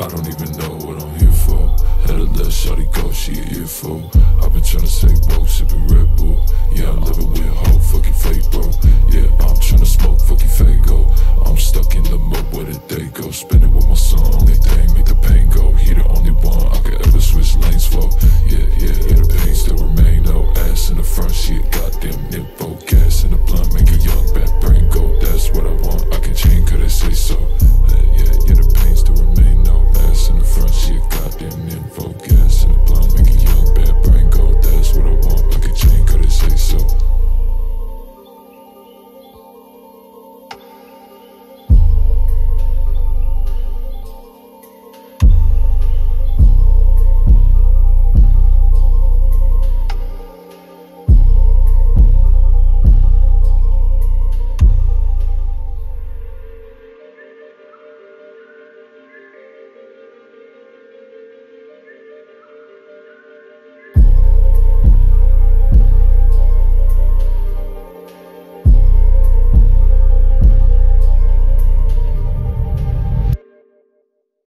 I don't even know what I'm here for. Hell of that shawty go, she a earful. I've been tryna stay woke, sipping Red Bull. Yeah, I'm living with hope, fucking fake, bro. Yeah, I'm tryna smoke, fucking Faygo. I'm stuck in the mud, where did they go? Spinning with my son, only thing make the pain go. He the only one I could ever switch lanes for. Yeah, yeah, yeah, the pain still remain, No Ass in the front, she a goddamn nip.